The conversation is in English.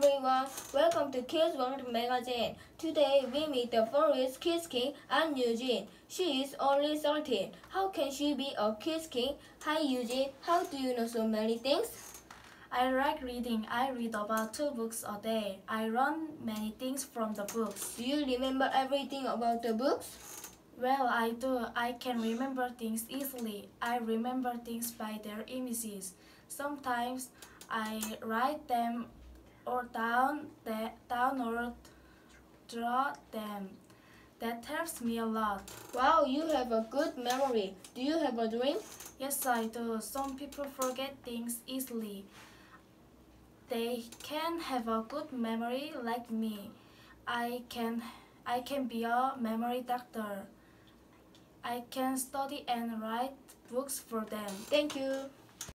everyone, welcome to Kids World Magazine. Today we meet the first Quiz King and Eugene. She is only 13. How can she be a Quiz King? Hi Eugene, how do you know so many things? I like reading. I read about two books a day. I learn many things from the books. Do you remember everything about the books? Well, I do. I can remember things easily. I remember things by their images. Sometimes I write them or down, the, down or draw them. That helps me a lot. Wow, you have a good memory. Do you have a dream? Yes, I do. Some people forget things easily. They can have a good memory like me. I can I can be a memory doctor. I can study and write books for them. Thank you.